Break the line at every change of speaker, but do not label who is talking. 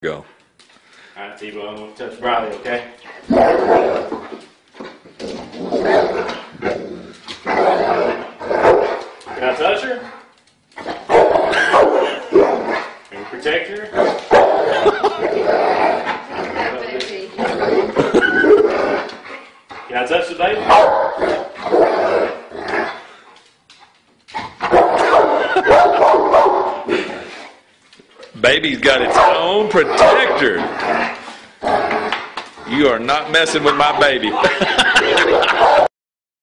Go.
All right, T-Bo, I'm gonna touch Briley, okay? Can I touch her? Can we protect her? Can I touch the baby?
Baby's got its own protector. You are not messing with my baby.